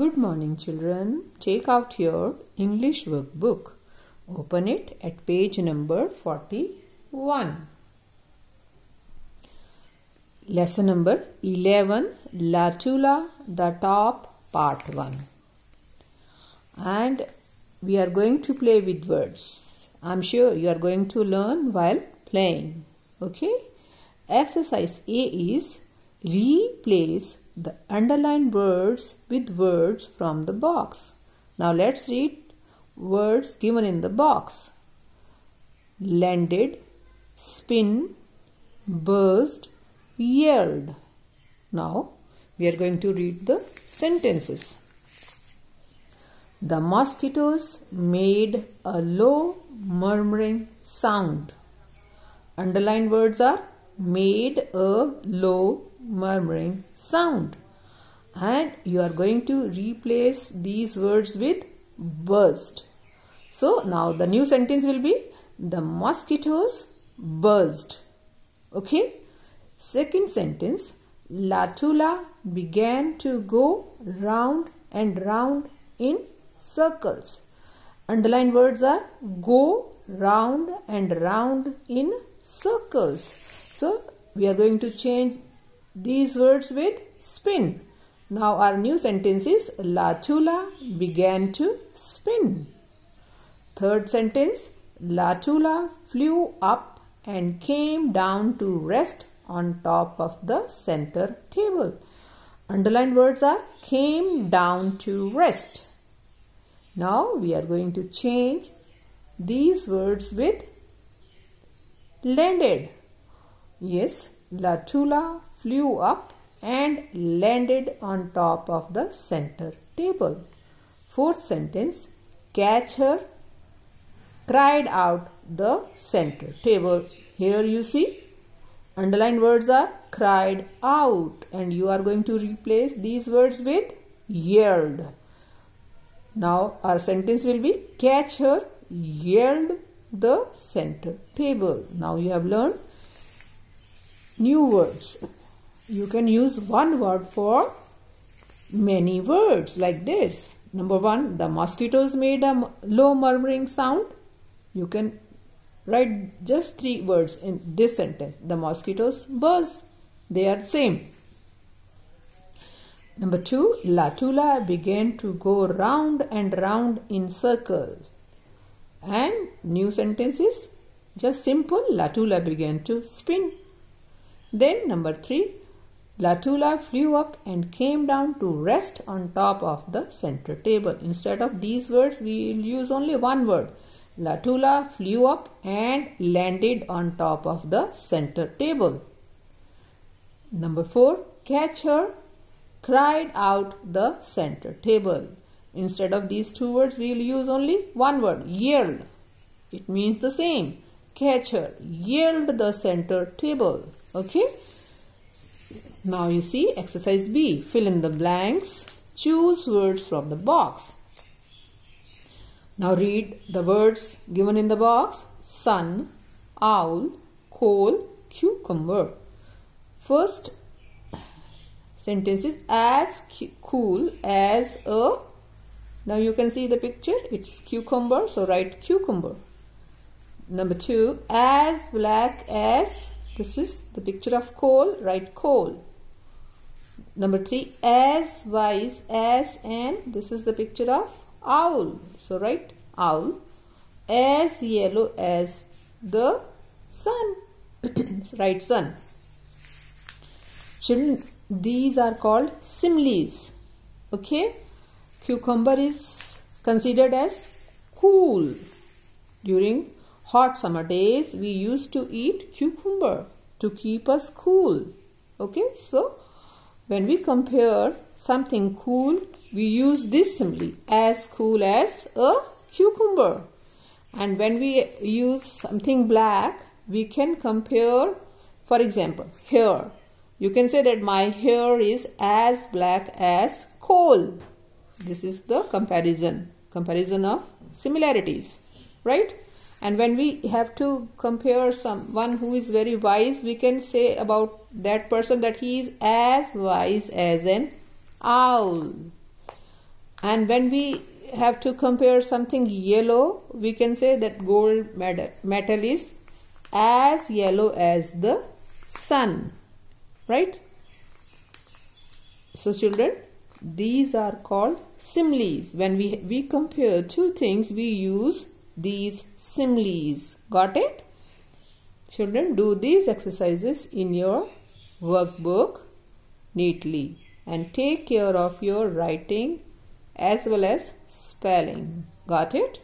Good morning, children. Take out your English workbook. Open it at page number 41. Lesson number 11 Latula the Top Part 1. And we are going to play with words. I'm sure you are going to learn while playing. Okay? Exercise A is replace the underlined words with words from the box. Now let's read words given in the box. Landed, spin, burst, yelled. Now we are going to read the sentences. The mosquitoes made a low murmuring sound. Underlined words are made a low murmuring sound. And you are going to replace these words with burst. So now the new sentence will be the mosquitoes buzzed. Okay. Second sentence Latula began to go round and round in circles. Underlined words are go round and round in circles. So we are going to change these words with spin. Now our new sentence is Latula began to spin. Third sentence Latula flew up and came down to rest on top of the center table. Underlined words are came down to rest. Now we are going to change these words with landed. Yes, Latula flew up and landed on top of the center table. Fourth sentence Catch her cried out the center table. Here you see underlined words are cried out and you are going to replace these words with yelled. Now our sentence will be catch her yelled the center table. Now you have learned new words. You can use one word for many words like this. Number one, the mosquitoes made a low murmuring sound. You can write just three words in this sentence. The mosquitoes buzz. They are same. Number two, Latula began to go round and round in circles. And new sentence is just simple. Latula began to spin. Then number 3 Latula flew up and came down to rest on top of the center table. Instead of these words, we will use only one word. Latula flew up and landed on top of the center table. Number 4. Catcher cried out the center table. Instead of these two words, we will use only one word. Yelled. It means the same. Catcher yelled the center table. Okay. Now you see exercise B. Fill in the blanks. Choose words from the box. Now read the words given in the box. Sun, owl, coal, cucumber. First sentence is as cool as a. Now you can see the picture. It's cucumber. So write cucumber. Number two, as black as this is the picture of coal, write coal. Number three, as wise as and this is the picture of owl. So write owl. As yellow as the sun. write sun. Children, these are called similes. Okay. Cucumber is considered as cool during hot summer days we used to eat cucumber to keep us cool okay so when we compare something cool we use this simile as cool as a cucumber. And when we use something black we can compare for example hair. You can say that my hair is as black as coal. This is the comparison comparison of similarities right and when we have to compare someone who is very wise we can say about that person that he is as wise as an owl. And when we have to compare something yellow we can say that gold metal is as yellow as the sun. Right? So children these are called similes. When we we compare two things we use these similes. Got it? Children do these exercises in your workbook neatly and take care of your writing as well as spelling. Got it